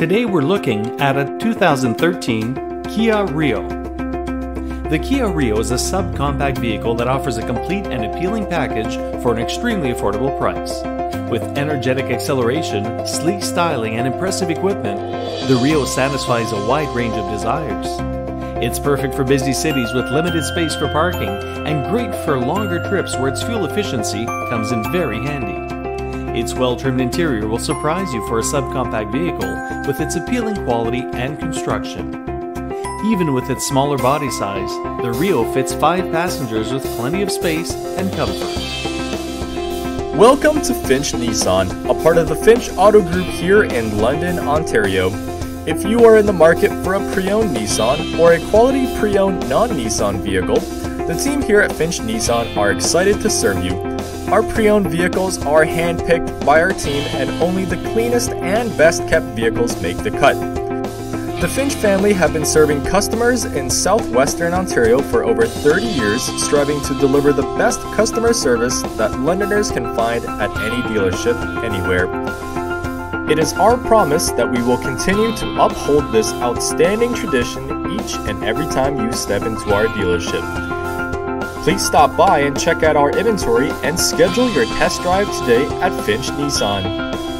Today we're looking at a 2013 Kia Rio. The Kia Rio is a subcompact vehicle that offers a complete and appealing package for an extremely affordable price. With energetic acceleration, sleek styling, and impressive equipment, the Rio satisfies a wide range of desires. It's perfect for busy cities with limited space for parking and great for longer trips where its fuel efficiency comes in very handy. Its well trimmed interior will surprise you for a subcompact vehicle with its appealing quality and construction. Even with its smaller body size, the Rio fits five passengers with plenty of space and comfort. Welcome to Finch Nissan, a part of the Finch Auto Group here in London, Ontario. If you are in the market for a pre owned Nissan or a quality pre owned non Nissan vehicle, the team here at Finch Nissan are excited to serve you. Our pre-owned vehicles are handpicked by our team and only the cleanest and best kept vehicles make the cut. The Finch family have been serving customers in southwestern Ontario for over 30 years, striving to deliver the best customer service that Londoners can find at any dealership anywhere. It is our promise that we will continue to uphold this outstanding tradition each and every time you step into our dealership. Please stop by and check out our inventory and schedule your test drive today at Finch Nissan.